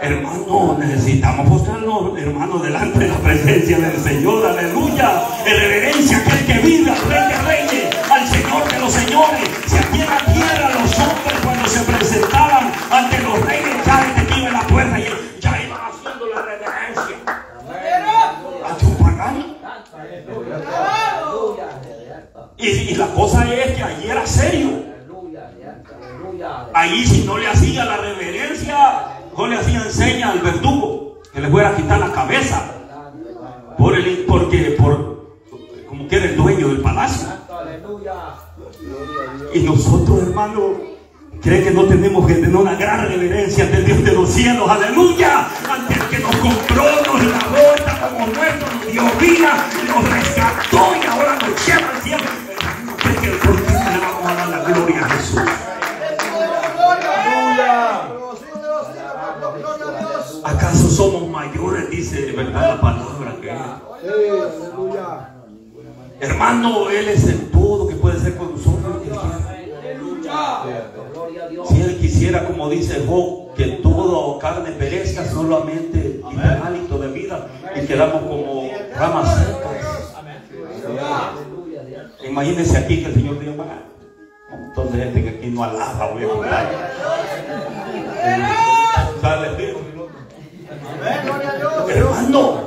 S2: Hermano, necesitamos postrarnos, hermano, delante de la presencia del Señor. Aleluya. En reverencia aquel que vive al Rey de Reyes, al Señor de los Señores. Si aquí en la Y, y la cosa es que allí era serio. Ahí si no le hacía la reverencia, no le hacían seña al verdugo que le fuera a quitar la cabeza. Por el, porque por, como que era el dueño del palacio. Y nosotros, hermano, creen que no tenemos que tener una gran reverencia ante el Dios de los cielos. Aleluya. Ante el que nos compró, nos lavó, está como nuestro, nos dio vida, nos rescató y ahora nos lleva al cielo. Dice, ¿verdad? La palabra que Hermano, Él es el todo que puede ser con nosotros. Si Él quisiera, como dice Job, que todo carne perezca, solamente y el hálito de vida y quedamos como ramas secas. Imagínense aquí que el Señor diga, "Va, un montón de gente que aquí no alaba, voy a contar. ¿Sabe el Espíritu? Hermano,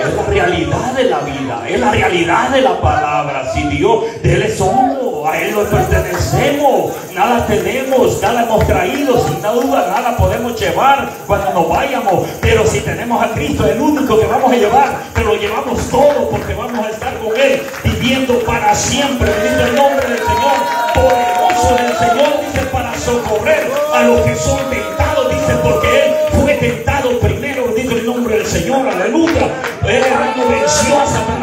S2: es la realidad de la vida, es la realidad de la palabra. Si Dios, de Él somos, a Él nos pertenecemos, nada tenemos, nada hemos traído, sin duda nada podemos llevar cuando nos vayamos. Pero si tenemos a Cristo, el único que vamos a llevar, pero lo llevamos todo porque vamos a estar con Él viviendo para siempre. Bendito el nombre del Señor, poderoso del Señor, dice, para socorrer a los que son tentados, dice, porque Él fue tentado primero, Señor, aleluya. Él hermano venció a Satanás,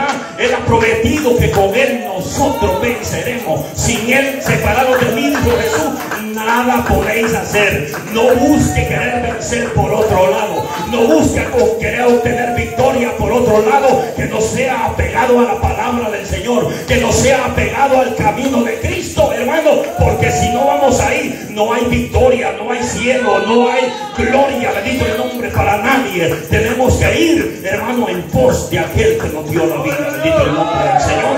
S2: Él ha prometido que con Él nosotros venceremos. Sin Él, separados de mí, dijo Jesús, nada podéis hacer. No busque querer vencer por otro lado. No busque querer obtener victoria por otro lado que no sea apegado a la palabra del Señor, que no sea apegado al camino de Cristo, hermano, porque si no vamos ahí, no hay victoria, no hay cielo, no hay gloria, bendito el nombre para nadie. Tenemos que ir, hermano, en pos de aquel que nos dio la vida, el nombre del Señor.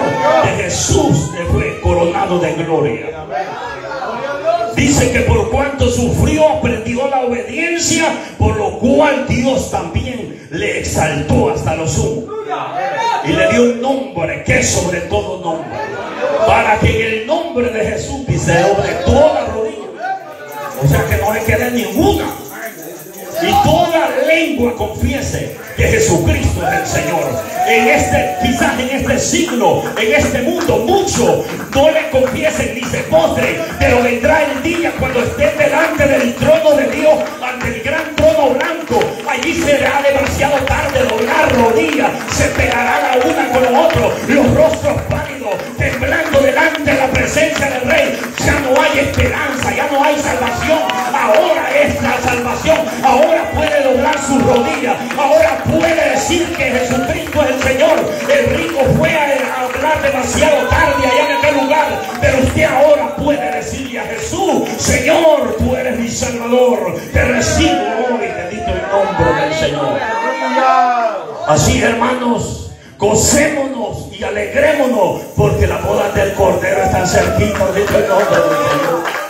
S2: De Jesús que fue coronado de gloria. Dice que por cuanto sufrió, aprendió la obediencia, por lo cual Dios también le exaltó hasta lo sumo. Y le dio un nombre que es sobre todo nombre. Para que en el nombre de Jesús, dice, sobre toda rodilla. O sea que no le quede ninguna. Y toda lengua confiese que Jesucristo es el Señor. En este, quizás en este siglo, en este mundo, muchos no le confiesen ni se postre, pero vendrá el día cuando estén delante del trono de Dios, ante el gran trono blanco. Allí será demasiado tarde doblar rodillas, se pegarán la una con la otra, los rostros pálidos, temblando delante de la presencia del Rey. Ya no hay esperanza, ya no hay salvación. Ahora es la salvación. Ahora puede doblar sus rodillas. Ahora puede decir que Jesucristo es el Señor. El rico fue a hablar demasiado tarde allá en aquel lugar. Pero usted ahora puede decirle a Jesús, Señor, tú eres mi Salvador. Te recibo hoy, bendito el nombre del Señor. Así, hermanos, gocémonos y alegrémonos porque la boda del Cordero está cerquita, bendito el nombre del Señor.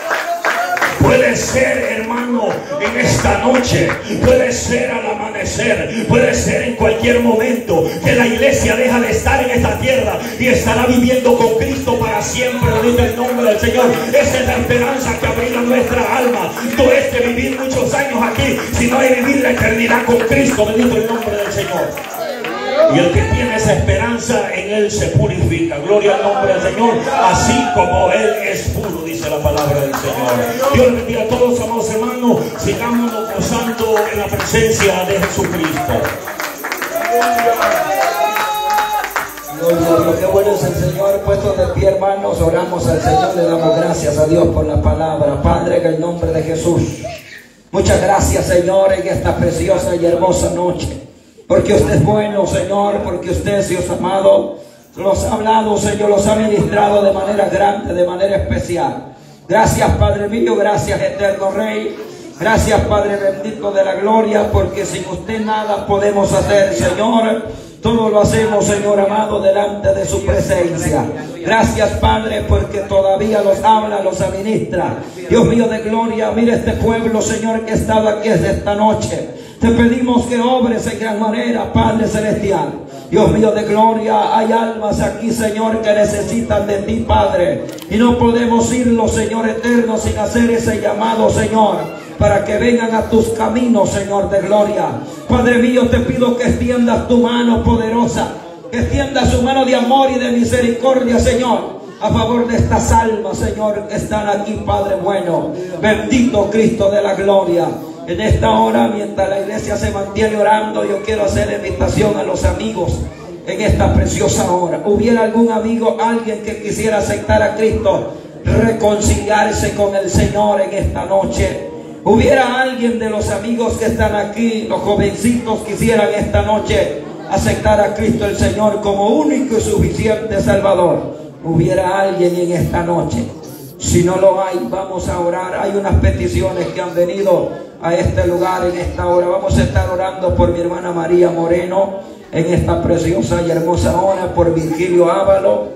S2: Puede ser, hermano, en esta noche, puede ser al amanecer, puede ser en cualquier momento que la iglesia deja de estar en esta tierra y estará viviendo con Cristo para siempre, bendito el nombre del Señor. Esa es la esperanza que abriga nuestra alma. No es que vivir muchos años aquí, sino de vivir la eternidad con Cristo, bendito el nombre del Señor. Y el que tiene esa esperanza en Él se purifica. Gloria al nombre del Señor. Así como Él es puro, dice la palabra del Señor. Dios bendiga a todos, amados hermanos. Sigámonos gozando en la presencia de Jesucristo.
S1: Dios, qué bueno es el Señor, puestos de pie hermanos, oramos al Señor, le damos gracias a Dios por la palabra. Padre, en el nombre de Jesús. Muchas gracias Señor en esta preciosa y hermosa noche. Porque usted es bueno, Señor, porque usted, Dios amado, los ha hablado, Señor, los ha ministrado de manera grande, de manera especial. Gracias, Padre mío, gracias, eterno Rey. Gracias, Padre bendito de la gloria, porque sin usted nada podemos hacer, Señor. Todo lo hacemos, Señor amado, delante de su presencia. Gracias, Padre, porque todavía los habla, los administra. Dios mío de gloria, mire este pueblo, Señor, que ha estado aquí desde esta noche. Te pedimos que obres en gran manera, Padre Celestial. Dios mío de gloria, hay almas aquí, Señor, que necesitan de ti, Padre. Y no podemos irlo, Señor eterno, sin hacer ese llamado, Señor, para que vengan a tus caminos, Señor de gloria. Padre mío, te pido que extiendas tu mano poderosa, que extiendas su mano de amor y de misericordia, Señor a favor de estas almas, Señor, que están aquí, Padre bueno. Bendito Cristo de la gloria. En esta hora, mientras la iglesia se mantiene orando, yo quiero hacer invitación a los amigos en esta preciosa hora. ¿Hubiera algún amigo, alguien que quisiera aceptar a Cristo, reconciliarse con el Señor en esta noche? ¿Hubiera alguien de los amigos que están aquí, los jovencitos, quisieran esta noche aceptar a Cristo el Señor como único y suficiente Salvador? ¿Hubiera alguien en esta noche? Si no lo hay, vamos a orar. Hay unas peticiones que han venido a este lugar en esta hora. Vamos a estar orando por mi hermana María Moreno en esta preciosa y hermosa hora, por Virgilio Ávalo,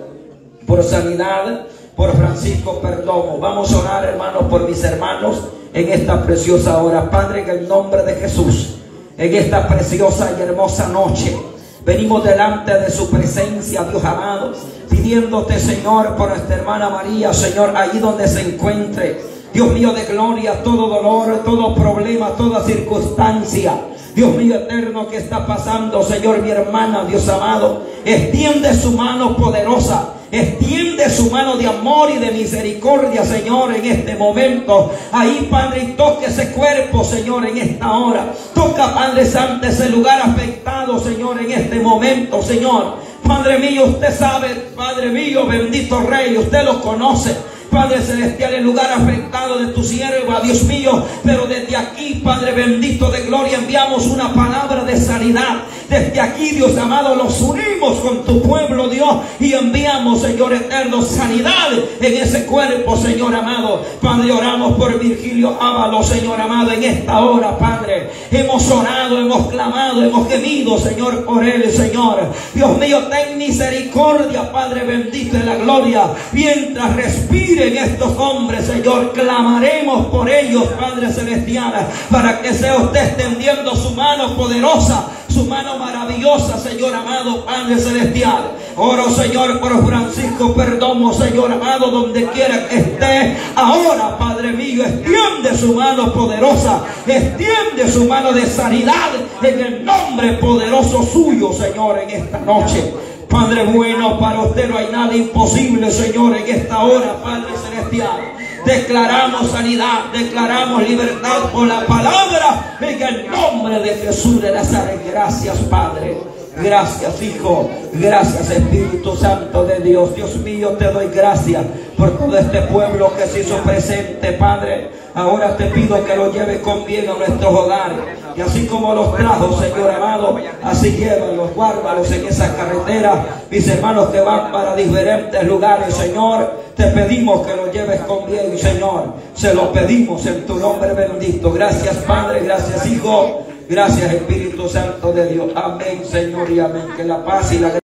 S1: por sanidad, por Francisco Perdomo. Vamos a orar, hermanos, por mis hermanos en esta preciosa hora. Padre, en el nombre de Jesús, en esta preciosa y hermosa noche. Venimos delante de su presencia, Dios amado, pidiéndote, Señor, por nuestra hermana María, Señor, ahí donde se encuentre. Dios mío de gloria, todo dolor, todo problema, toda circunstancia. Dios mío eterno, que está pasando, Señor, mi hermana, Dios amado? Extiende su mano poderosa. Extiende su mano de amor y de misericordia, Señor, en este momento. Ahí, Padre, y toque ese cuerpo, Señor, en esta hora. Toca, Padre Santo, ese lugar afectado, Señor, en este momento, Señor. Padre mío, usted sabe, Padre mío, bendito Rey, usted lo conoce. Padre Celestial, el lugar afectado de tu sierva, Dios mío. Pero desde aquí, Padre bendito de gloria, enviamos una palabra de sanidad. Desde aquí, Dios amado, los unimos con tu pueblo, Dios, y enviamos, Señor eterno, sanidad en ese cuerpo, Señor amado. Padre, oramos por Virgilio Ávalo, Señor amado, en esta hora, Padre. Hemos orado, hemos clamado, hemos gemido, Señor, por él, Señor. Dios mío, ten misericordia, Padre bendito de la gloria, mientras respira en estos hombres, Señor. Clamaremos por ellos, Padre Celestial, para que sea usted extendiendo su mano poderosa, su mano maravillosa, Señor amado, Padre Celestial. Oro, Señor, por Francisco Perdomo, Señor amado, donde quiera que esté. Ahora, Padre mío, extiende su mano poderosa, extiende su mano de sanidad en el nombre poderoso suyo, Señor, en esta noche. Padre bueno, para usted no hay nada imposible, Señor, en esta hora, Padre Celestial. Declaramos sanidad, declaramos libertad por la palabra en el nombre de Jesús de Nazaret. Gracias, Padre. Gracias, Hijo. Gracias, Espíritu Santo de Dios. Dios mío, te doy gracias por todo este pueblo que se hizo presente, Padre. Ahora te pido que lo lleves con bien a nuestros hogares. Y así como los trajo, Señor amado, así llévalos, guárdalos en esa carretera. Mis hermanos que van para diferentes lugares, Señor, te pedimos que lo lleves con bien, Señor. Se lo pedimos en tu nombre bendito. Gracias, Padre. Gracias, Hijo. Gracias Espíritu Santo de Dios. Amén, Señor, y amén. Que la paz y la